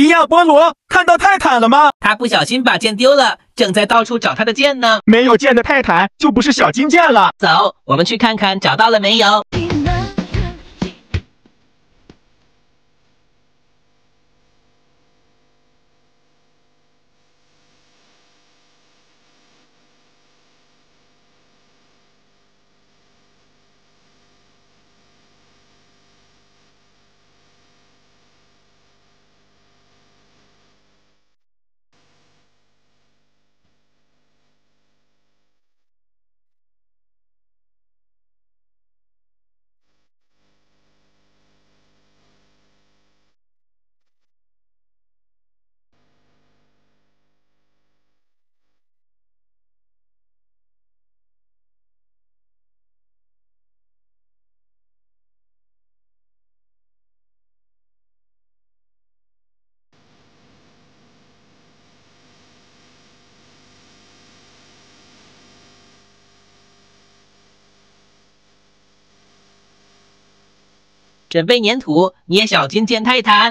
迪亚波罗，看到泰坦了吗？他不小心把剑丢了，正在到处找他的剑呢。没有剑的泰坦就不是小金剑了。走，我们去看看找到了没有。准备粘土，捏小金剑泰坦。